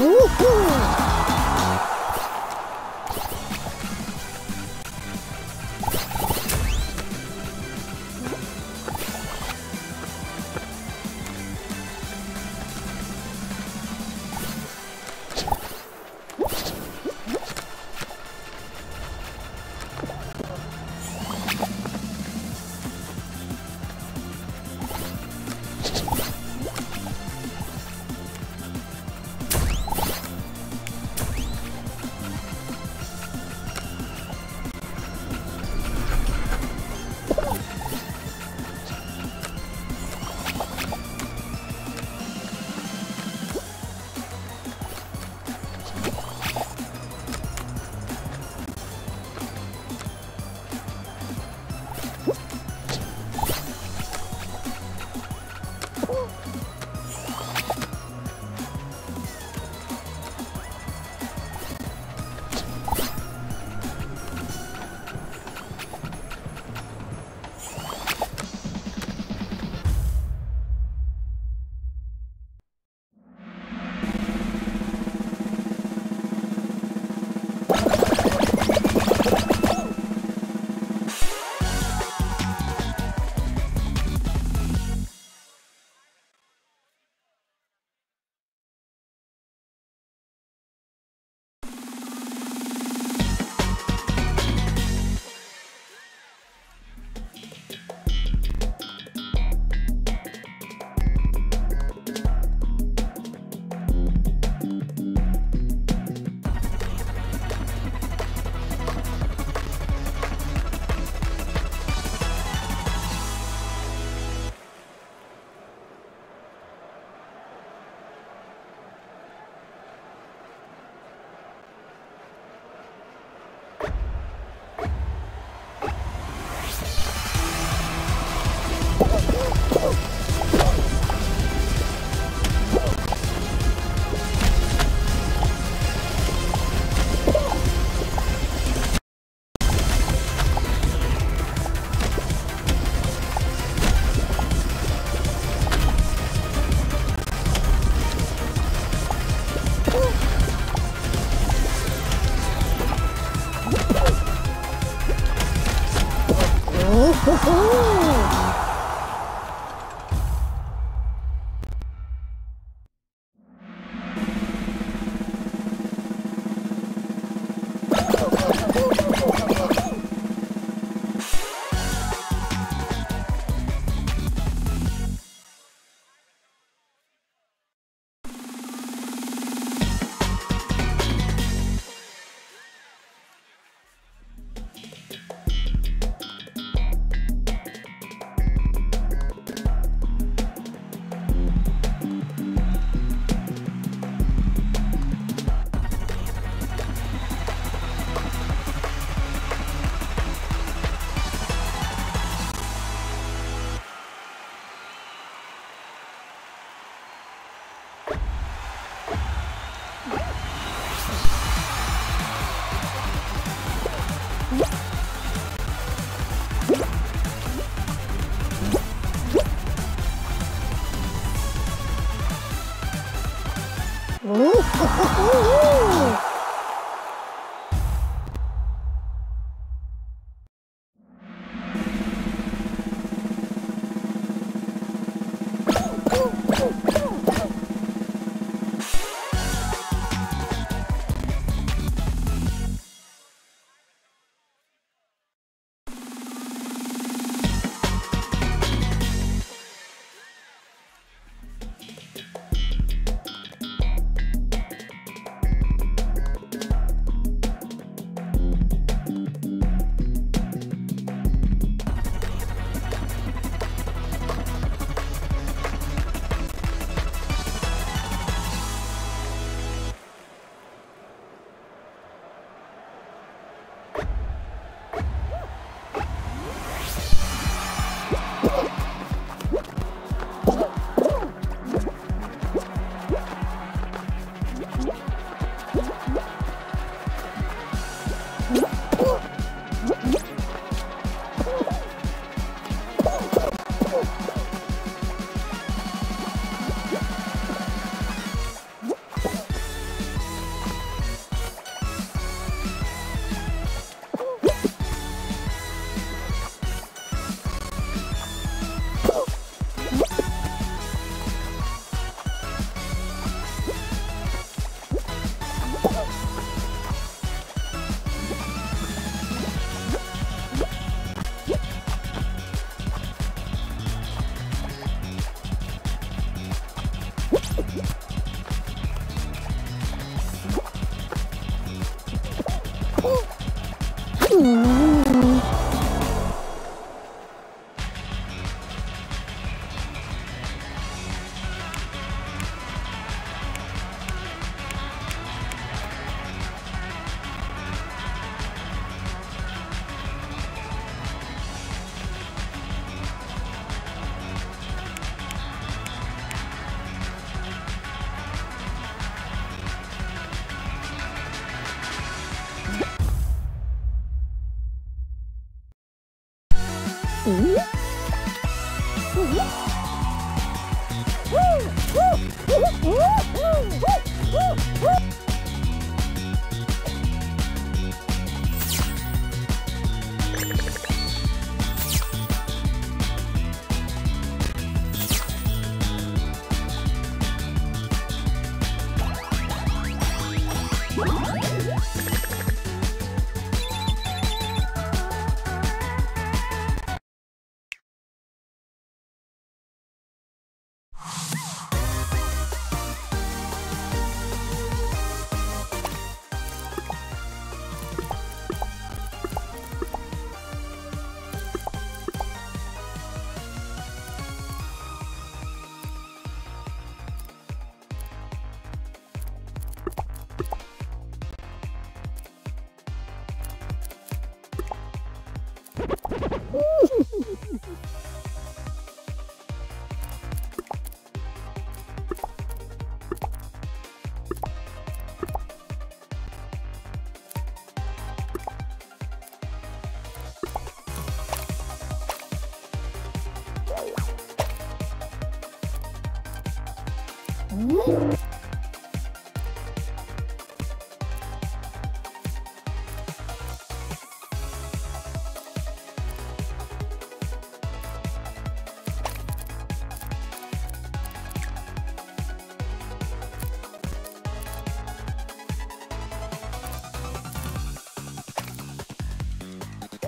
Uhul! 오 호.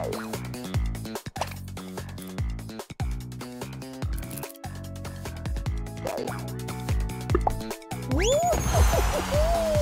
Woohoo!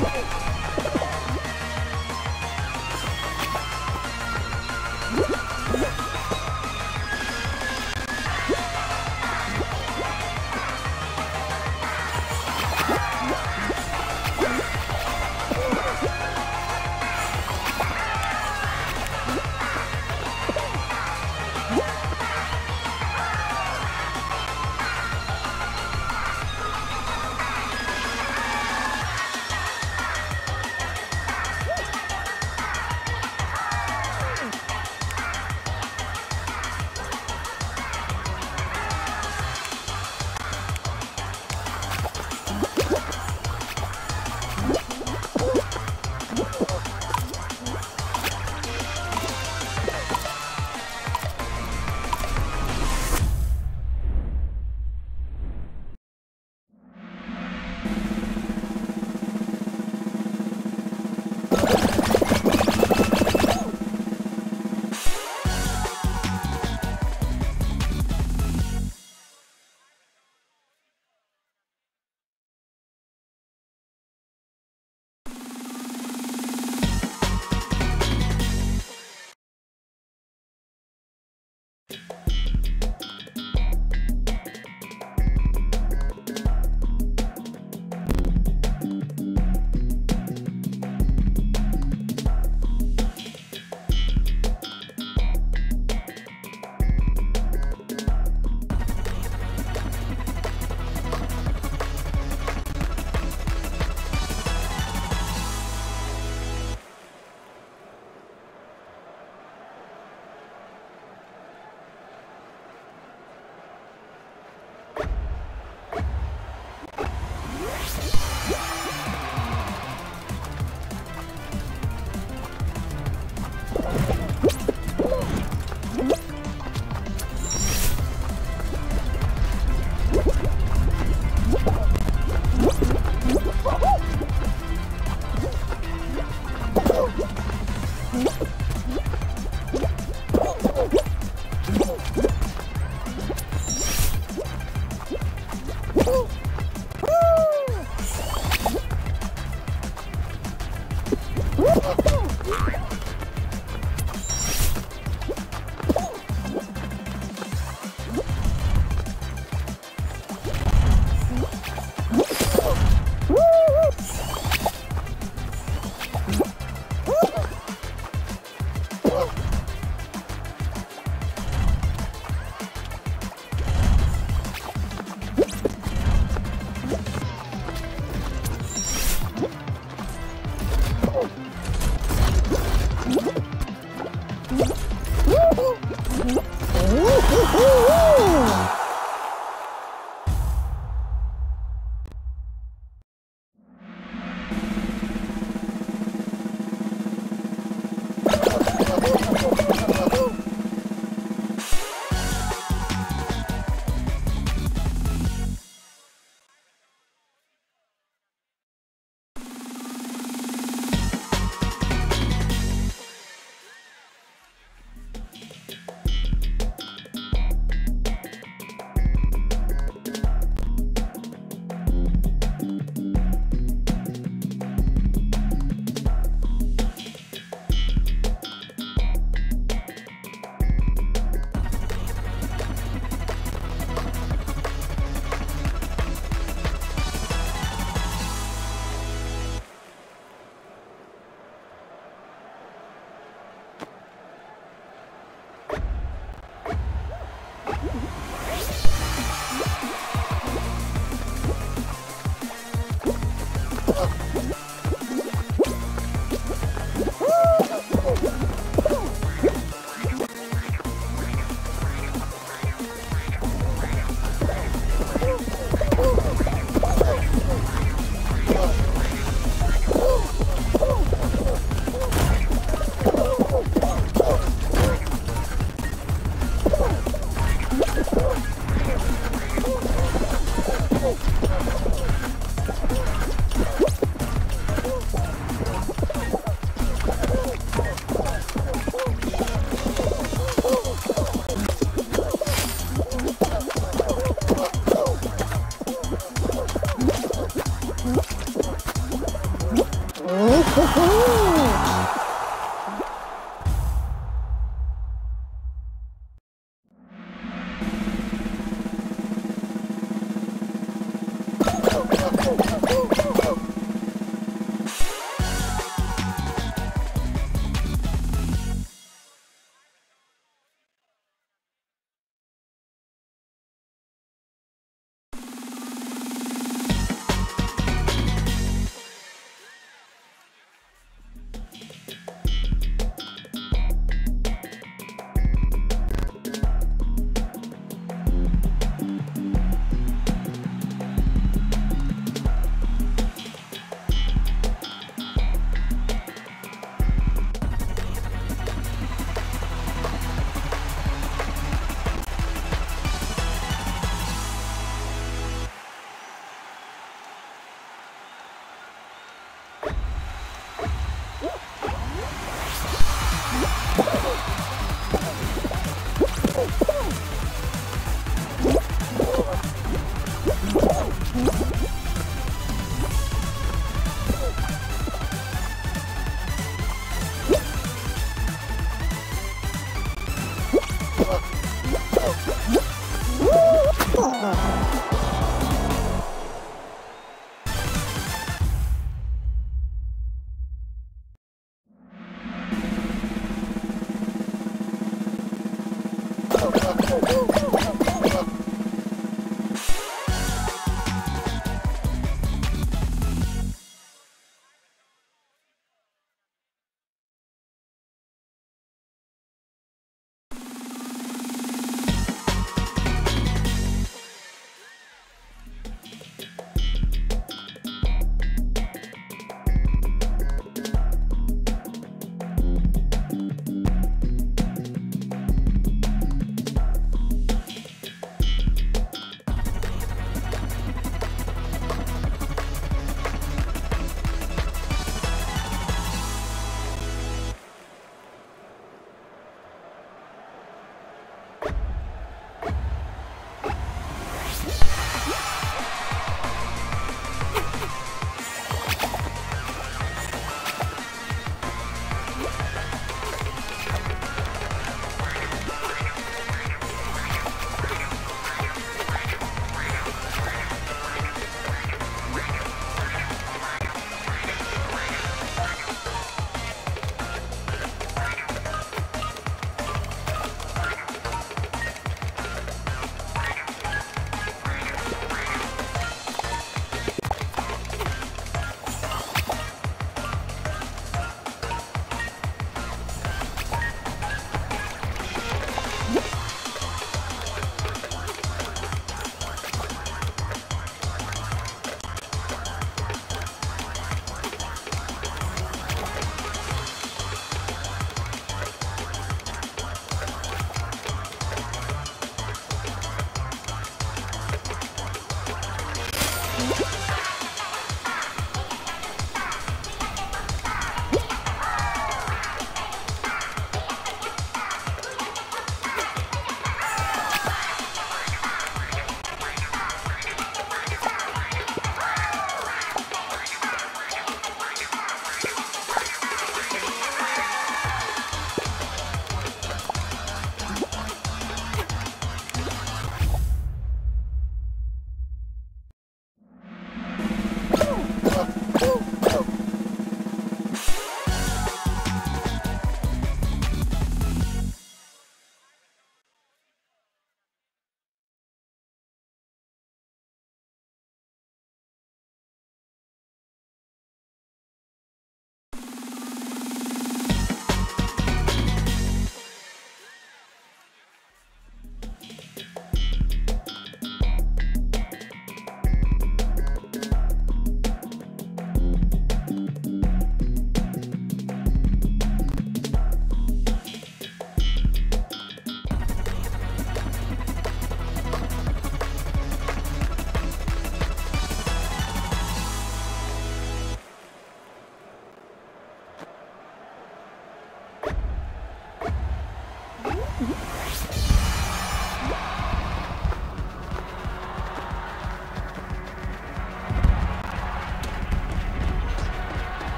Whoa.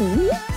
Bye.